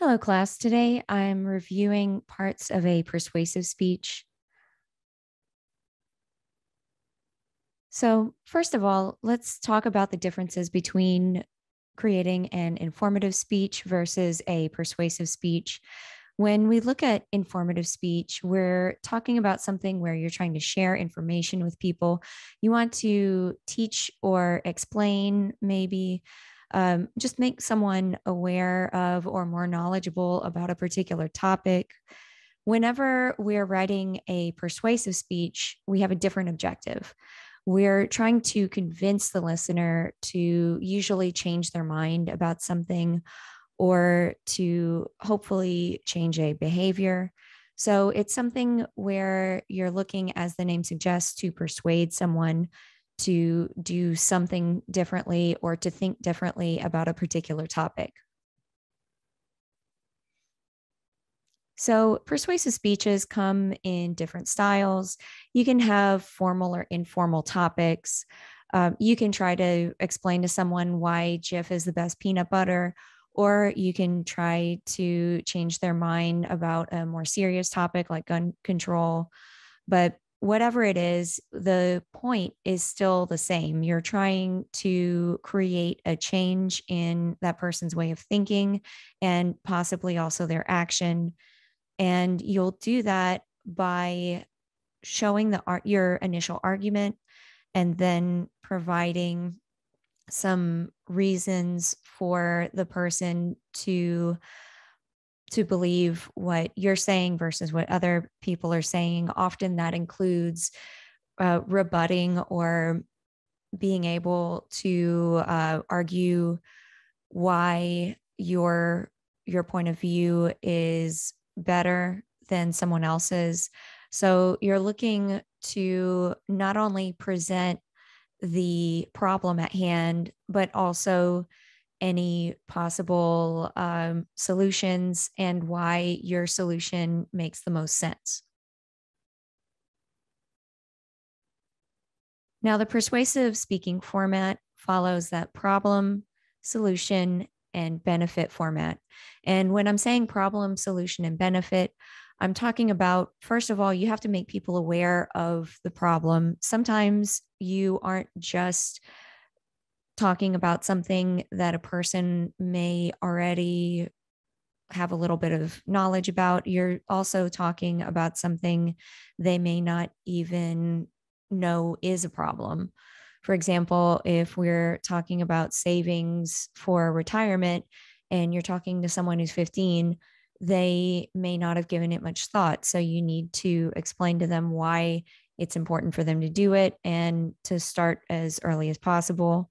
Hello, class. Today I'm reviewing parts of a persuasive speech. So, first of all, let's talk about the differences between creating an informative speech versus a persuasive speech. When we look at informative speech, we're talking about something where you're trying to share information with people. You want to teach or explain, maybe um, just make someone aware of or more knowledgeable about a particular topic. Whenever we're writing a persuasive speech, we have a different objective. We're trying to convince the listener to usually change their mind about something or to hopefully change a behavior. So it's something where you're looking, as the name suggests, to persuade someone to do something differently or to think differently about a particular topic. So, persuasive speeches come in different styles. You can have formal or informal topics. Um, you can try to explain to someone why Jif is the best peanut butter, or you can try to change their mind about a more serious topic like gun control. But whatever it is, the point is still the same. You're trying to create a change in that person's way of thinking and possibly also their action. And you'll do that by showing the art your initial argument and then providing some reasons for the person to to believe what you're saying versus what other people are saying. Often that includes uh, rebutting or being able to uh, argue why your your point of view is better than someone else's. So you're looking to not only present the problem at hand, but also any possible um, solutions and why your solution makes the most sense. Now, the persuasive speaking format follows that problem, solution, and benefit format. And when I'm saying problem, solution, and benefit, I'm talking about, first of all, you have to make people aware of the problem. Sometimes you aren't just talking about something that a person may already have a little bit of knowledge about. You're also talking about something they may not even know is a problem. For example, if we're talking about savings for retirement and you're talking to someone who's 15, they may not have given it much thought. So you need to explain to them why it's important for them to do it and to start as early as possible.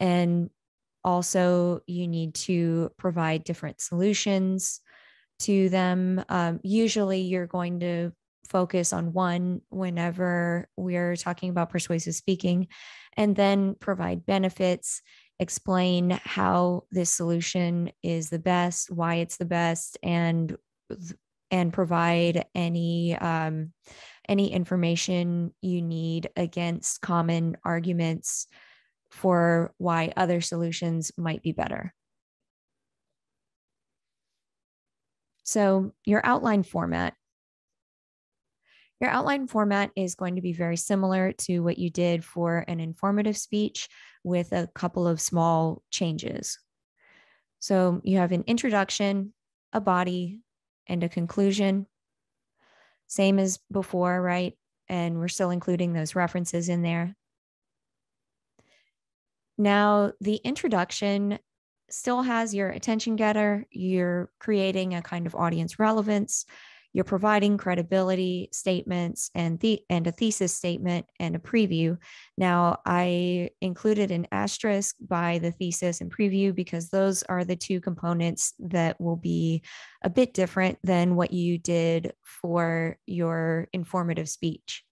And also, you need to provide different solutions to them. Um, usually, you're going to focus on one whenever we're talking about persuasive speaking, and then provide benefits, explain how this solution is the best, why it's the best, and and provide any um, any information you need against common arguments for why other solutions might be better. So, your outline format. Your outline format is going to be very similar to what you did for an informative speech with a couple of small changes. So, you have an introduction, a body, and a conclusion. Same as before, right? And we're still including those references in there. Now, the introduction still has your attention getter. You're creating a kind of audience relevance. You're providing credibility statements and the and a thesis statement and a preview. Now, I included an asterisk by the thesis and preview because those are the two components that will be a bit different than what you did for your informative speech.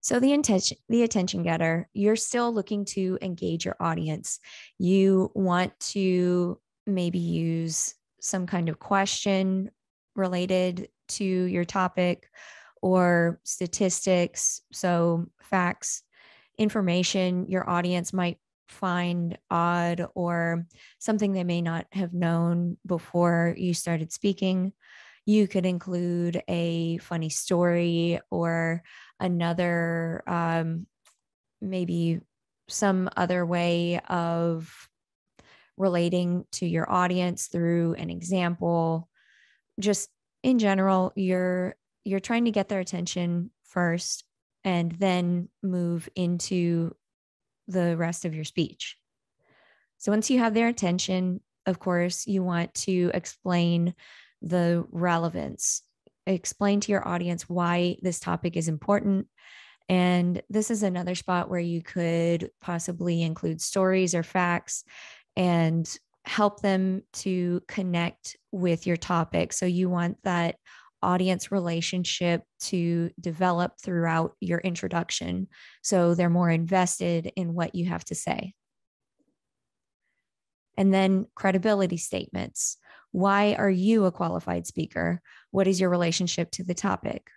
So the intention, the attention getter, you're still looking to engage your audience. You want to maybe use some kind of question related to your topic or statistics, so facts, information your audience might find odd or something they may not have known before you started speaking. You could include a funny story or another, um, maybe some other way of relating to your audience through an example. Just in general, you're you're trying to get their attention first and then move into the rest of your speech. So once you have their attention, of course, you want to explain the relevance, explain to your audience why this topic is important. And this is another spot where you could possibly include stories or facts and help them to connect with your topic. So you want that audience relationship to develop throughout your introduction. So they're more invested in what you have to say. And then credibility statements. Why are you a qualified speaker? What is your relationship to the topic?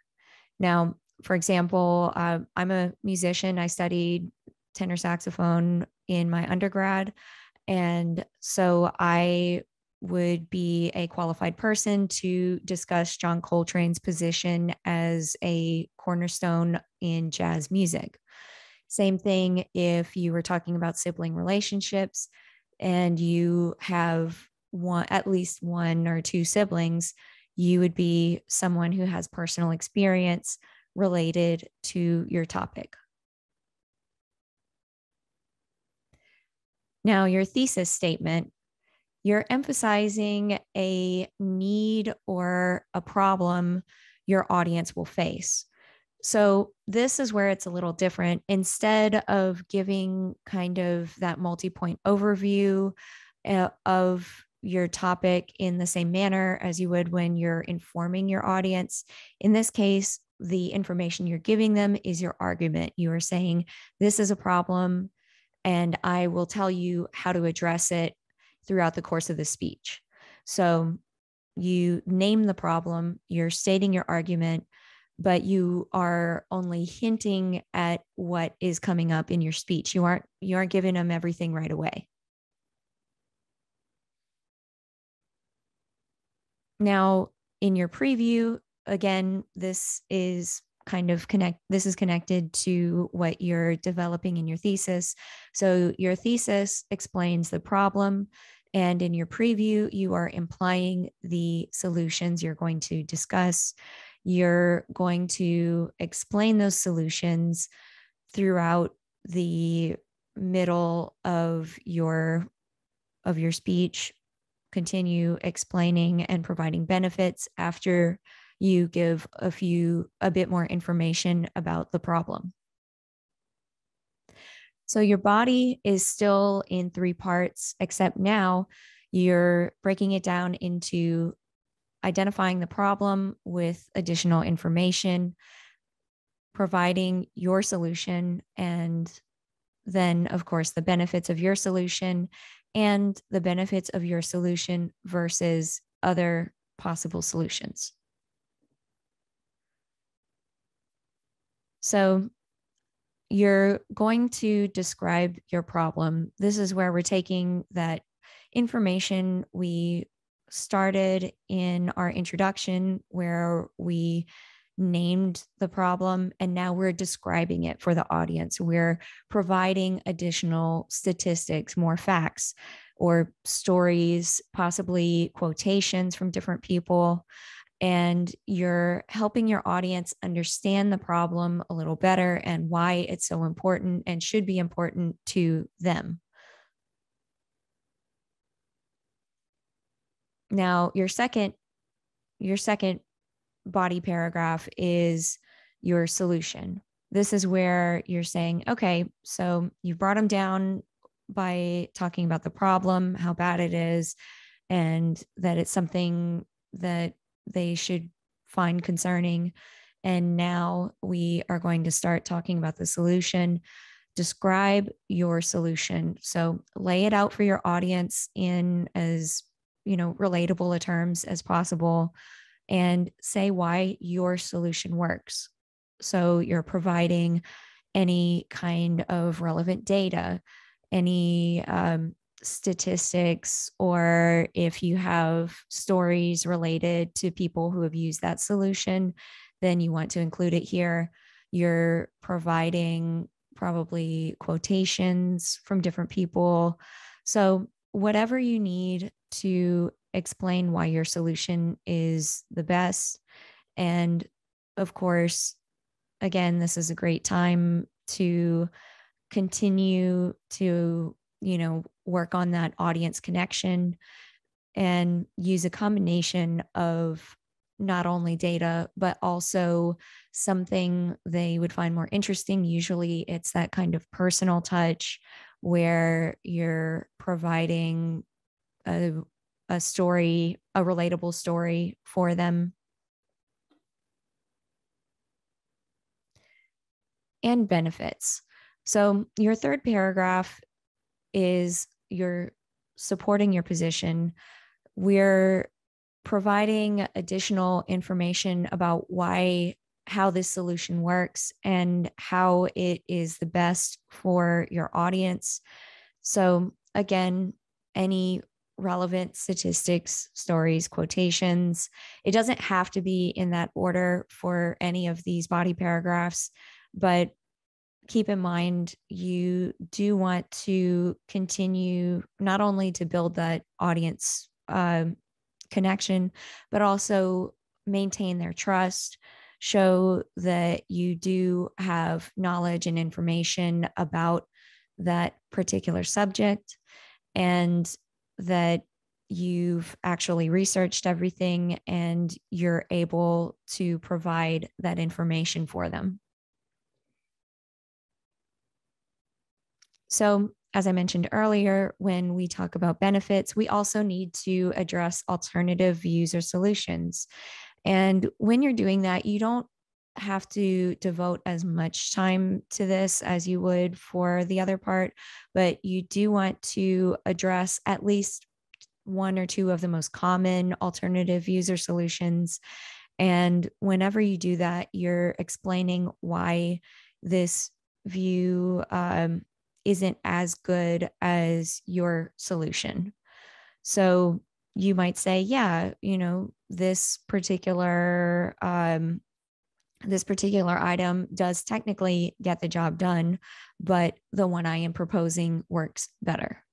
Now, for example, uh, I'm a musician. I studied tenor saxophone in my undergrad. And so I would be a qualified person to discuss John Coltrane's position as a cornerstone in jazz music. Same thing if you were talking about sibling relationships and you have one at least one or two siblings, you would be someone who has personal experience related to your topic. Now, your thesis statement you're emphasizing a need or a problem your audience will face. So, this is where it's a little different. Instead of giving kind of that multi point overview uh, of your topic in the same manner as you would when you're informing your audience, in this case, the information you're giving them is your argument. You are saying, This is a problem, and I will tell you how to address it throughout the course of the speech. So you name the problem, you're stating your argument, but you are only hinting at what is coming up in your speech. You aren't you aren't giving them everything right away. Now, in your preview, again, this is kind of connect this is connected to what you're developing in your thesis. So your thesis explains the problem and in your preview you are implying the solutions you're going to discuss. You're going to explain those solutions throughout the middle of your of your speech continue explaining and providing benefits after you give a few, a bit more information about the problem. So your body is still in three parts, except now you're breaking it down into identifying the problem with additional information, providing your solution, and then, of course, the benefits of your solution and the benefits of your solution versus other possible solutions. So you're going to describe your problem. This is where we're taking that information we started in our introduction, where we named the problem, and now we're describing it for the audience. We're providing additional statistics, more facts, or stories, possibly quotations from different people and you're helping your audience understand the problem a little better and why it's so important and should be important to them. Now, your second your second body paragraph is your solution. This is where you're saying, okay, so you brought them down by talking about the problem, how bad it is, and that it's something that they should find concerning. And now we are going to start talking about the solution. Describe your solution. So lay it out for your audience in as you know relatable terms as possible and say why your solution works. So you're providing any kind of relevant data any um, statistics or if you have stories related to people who have used that solution, then you want to include it here. You're providing probably quotations from different people. So, whatever you need to explain why your solution is the best. And of course, again, this is a great time to continue to, you know, work on that audience connection and use a combination of not only data, but also something they would find more interesting. Usually it's that kind of personal touch where you're providing a, a story, a relatable story for them. And benefits. So, your third paragraph is you're supporting your position. We're providing additional information about why how this solution works and how it is the best for your audience. So, again, any relevant statistics, stories, quotations, it doesn't have to be in that order for any of these body paragraphs, but keep in mind you do want to continue not only to build that audience um, connection, but also maintain their trust, show that you do have knowledge and information about that particular subject, and that you've actually researched everything and you're able to provide that information for them. So, as I mentioned earlier, when we talk about benefits, we also need to address alternative views or solutions. And when you're doing that, you don't have to devote as much time to this as you would for the other part, but you do want to address at least one or two of the most common alternative user solutions. And whenever you do that, you're explaining why this view um, isn't as good as your solution. So you might say, yeah, you know, this particular um, this particular item does technically get the job done, but the one I am proposing works better.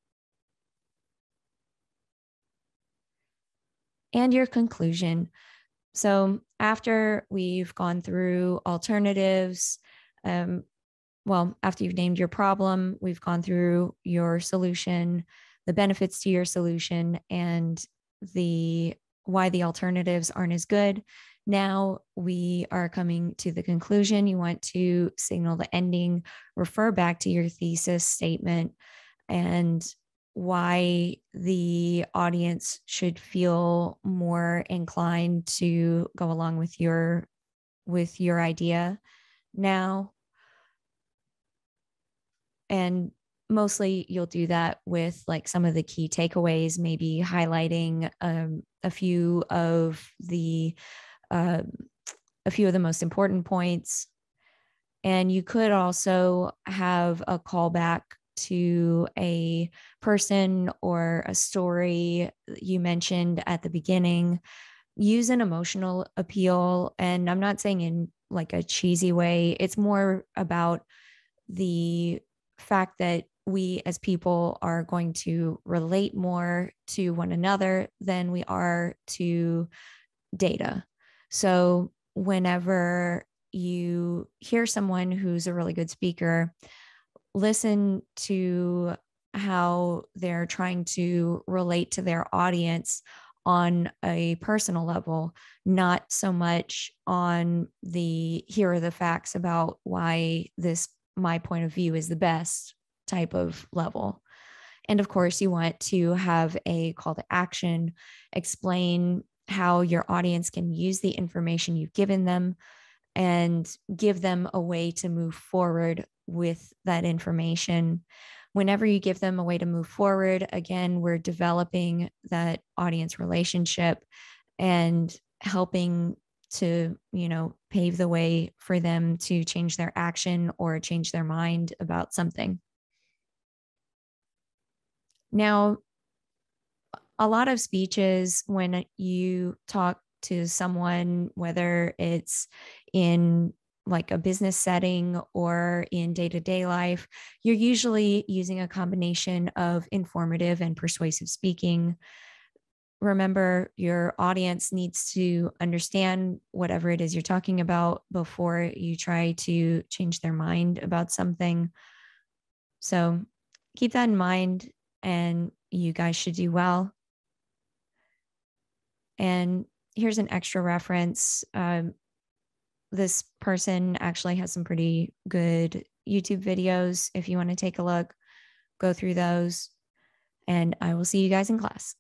And your conclusion. So, after we've gone through alternatives, um, well, after you've named your problem, we've gone through your solution, the benefits to your solution, and the why the alternatives aren't as good. Now we are coming to the conclusion. You want to signal the ending, refer back to your thesis statement, and why the audience should feel more inclined to go along with your with your idea now and mostly you'll do that with like some of the key takeaways, maybe highlighting um, a few of the uh, a few of the most important points. And you could also have a callback to a person or a story you mentioned at the beginning. Use an emotional appeal. And I'm not saying in like a cheesy way, it's more about the fact that we as people are going to relate more to one another than we are to data. So, whenever you hear someone who's a really good speaker, listen to how they're trying to relate to their audience on a personal level, not so much on the here are the facts about why this my point of view is the best type of level. And of course, you want to have a call to action, explain how your audience can use the information you've given them and give them a way to move forward with that information. Whenever you give them a way to move forward, again, we're developing that audience relationship and helping to, you know, pave the way for them to change their action or change their mind about something. Now, a lot of speeches, when you talk to someone, whether it's in like a business setting or in day to day life, you're usually using a combination of informative and persuasive speaking. Remember, your audience needs to understand whatever it is you're talking about before you try to change their mind about something. So keep that in mind, and you guys should do well. And here's an extra reference. Um, this person actually has some pretty good YouTube videos. If you want to take a look, go through those. And I will see you guys in class.